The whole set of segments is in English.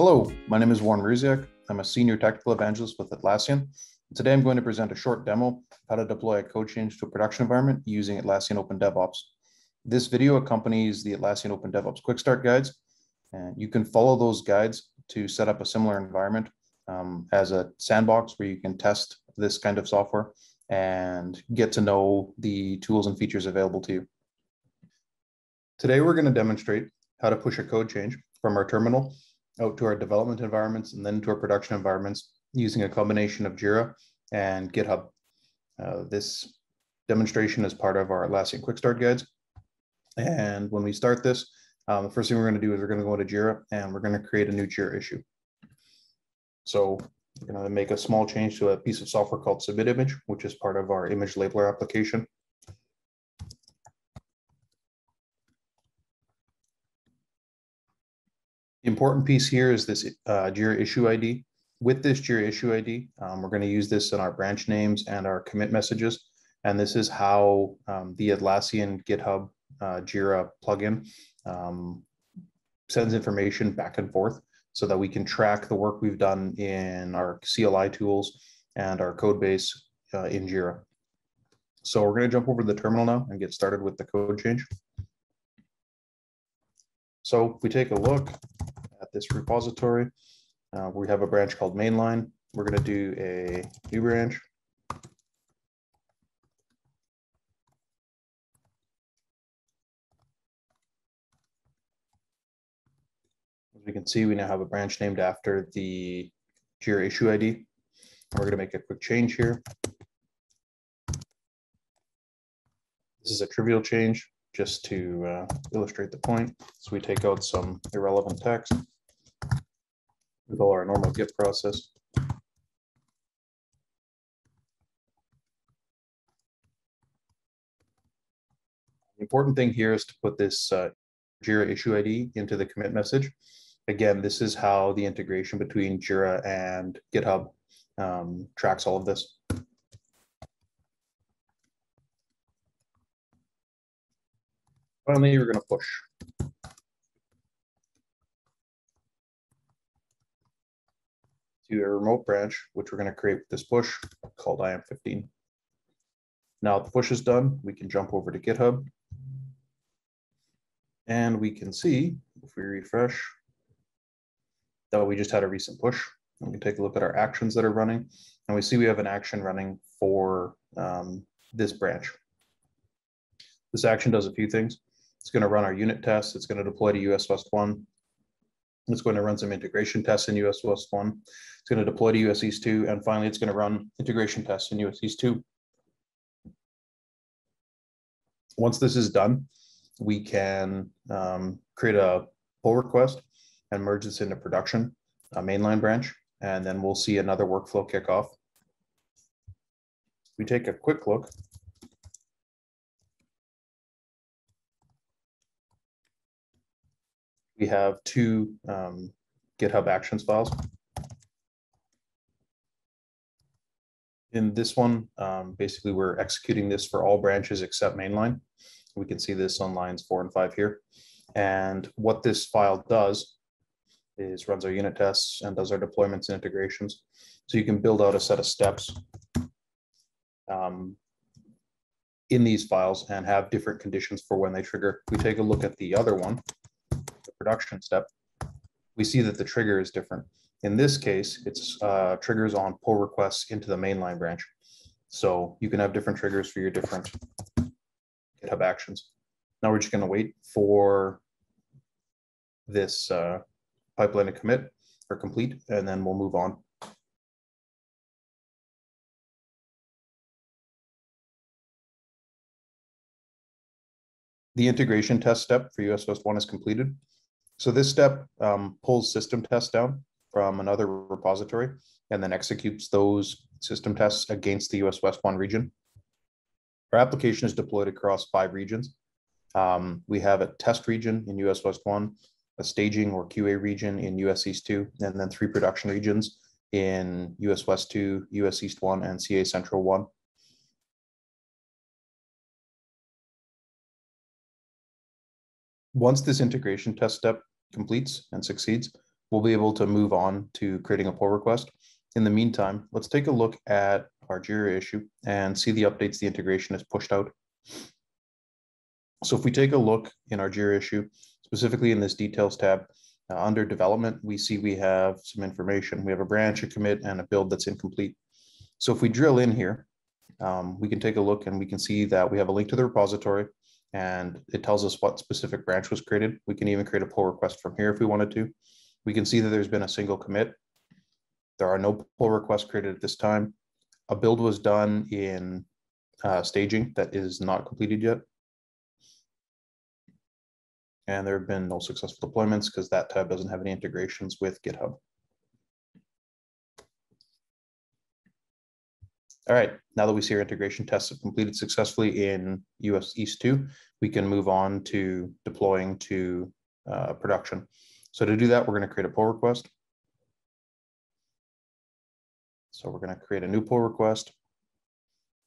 Hello, my name is Warren Marusiak. I'm a senior technical evangelist with Atlassian. Today I'm going to present a short demo of how to deploy a code change to a production environment using Atlassian Open DevOps. This video accompanies the Atlassian Open DevOps Quick Start guides, and you can follow those guides to set up a similar environment um, as a sandbox where you can test this kind of software and get to know the tools and features available to you. Today, we're going to demonstrate how to push a code change from our terminal out to our development environments and then to our production environments using a combination of Jira and GitHub. Uh, this demonstration is part of our Atlassian Quick Start guides. And when we start this, um, the first thing we're going to do is we're going to go into Jira and we're going to create a new Jira issue. So we're going to make a small change to a piece of software called Submit Image, which is part of our ImageLabeller application. Important piece here is this uh, JIRA issue ID. With this JIRA issue ID, um, we're going to use this in our branch names and our commit messages. And this is how um, the Atlassian GitHub uh, JIRA plugin um, sends information back and forth so that we can track the work we've done in our CLI tools and our code base uh, in JIRA. So we're going to jump over to the terminal now and get started with the code change. So if we take a look at this repository, uh, we have a branch called mainline. We're going to do a new branch. As we can see, we now have a branch named after the Jira issue ID. We're going to make a quick change here. This is a trivial change just to uh, illustrate the point. So we take out some irrelevant text with all our normal Git process. The important thing here is to put this uh, Jira issue ID into the commit message. Again, this is how the integration between Jira and GitHub um, tracks all of this. Finally, we're going to push. To a remote branch, which we're going to create with this push called IAM15. Now the push is done, we can jump over to GitHub. And we can see, if we refresh, that we just had a recent push. We can take a look at our actions that are running. And we see we have an action running for um, this branch. This action does a few things. It's going to run our unit tests. It's going to deploy to US West 1. It's going to run some integration tests in US West 1. It's going to deploy to US East 2. And finally, it's going to run integration tests in US East 2. Once this is done, we can um, create a pull request and merge this into production, a mainline branch, and then we'll see another workflow kick off. We take a quick look we have two um, GitHub Actions files. In this one, um, basically, we're executing this for all branches except mainline. We can see this on lines four and five here. And what this file does is runs our unit tests and does our deployments and integrations. So you can build out a set of steps um, in these files and have different conditions for when they trigger. We take a look at the other one, production step, we see that the trigger is different. In this case, it's uh, triggers on pull requests into the mainline branch. So you can have different triggers for your different GitHub actions. Now we're just going to wait for this uh, pipeline to commit or complete, and then we'll move on. The integration test step for US West 1 is completed. So this step um, pulls system tests down from another repository and then executes those system tests against the US West 1 region. Our application is deployed across five regions. Um, we have a test region in US West 1, a staging or QA region in US East 2, and then three production regions in US West 2, US East 1, and CA Central 1. Once this integration test step completes and succeeds, we'll be able to move on to creating a pull request. In the meantime, let's take a look at our Jira issue and see the updates the integration has pushed out. So if we take a look in our Jira issue, specifically in this details tab, uh, under development, we see we have some information. We have a branch, a commit, and a build that's incomplete. So if we drill in here, um, we can take a look and we can see that we have a link to the repository and it tells us what specific branch was created. We can even create a pull request from here if we wanted to. We can see that there's been a single commit. There are no pull requests created at this time. A build was done in uh, staging that is not completed yet. And there have been no successful deployments because that tab doesn't have any integrations with GitHub. All right, now that we see our integration tests have completed successfully in US East 2, we can move on to deploying to uh, production. So to do that, we're going to create a pull request. So we're going to create a new pull request.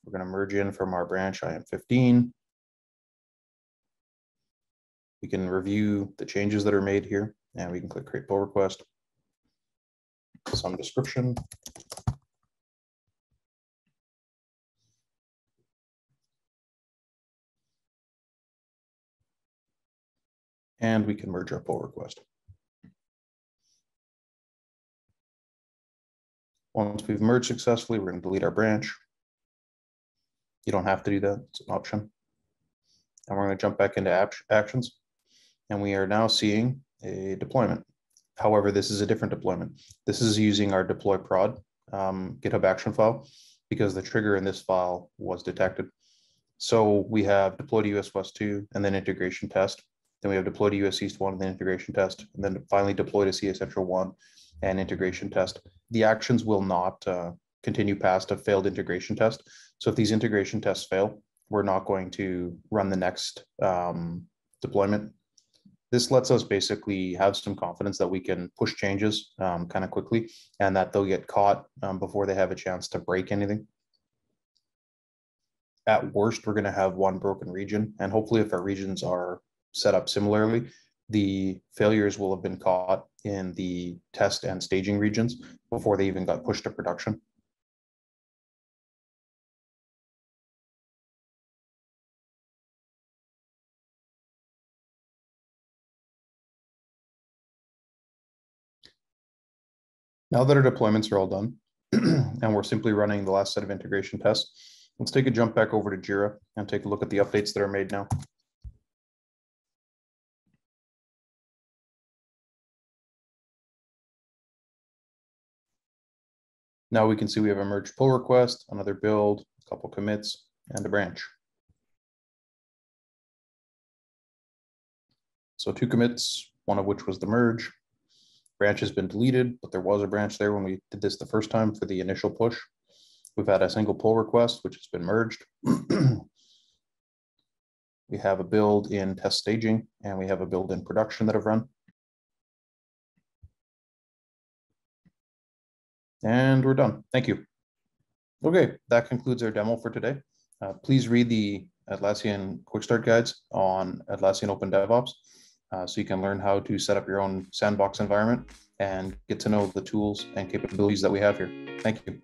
We're going to merge in from our branch IM15. We can review the changes that are made here and we can click create pull request. Some description. And we can merge our pull request. Once we've merged successfully, we're going to delete our branch. You don't have to do that, it's an option. And we're going to jump back into actions. And we are now seeing a deployment. However, this is a different deployment. This is using our deploy prod um, GitHub action file because the trigger in this file was detected. So we have deploy to US West 2 and then integration test. Then we have deploy to US East 1 and then integration test. And then finally deploy to CA Central 1 and integration test. The actions will not uh, continue past a failed integration test. So if these integration tests fail, we're not going to run the next um, deployment. This lets us basically have some confidence that we can push changes um, kind of quickly and that they'll get caught um, before they have a chance to break anything. At worst, we're going to have one broken region. And hopefully if our regions are set up similarly, the failures will have been caught in the test and staging regions before they even got pushed to production. Now that our deployments are all done and we're simply running the last set of integration tests, let's take a jump back over to Jira and take a look at the updates that are made now. Now we can see we have a merge pull request, another build, a couple commits, and a branch. So two commits, one of which was the merge. Branch has been deleted, but there was a branch there when we did this the first time for the initial push. We've had a single pull request, which has been merged. we have a build in test staging, and we have a build in production that have run. And we're done. Thank you. Okay, that concludes our demo for today. Uh, please read the Atlassian Quick Start guides on Atlassian Open DevOps uh, so you can learn how to set up your own sandbox environment and get to know the tools and capabilities that we have here. Thank you.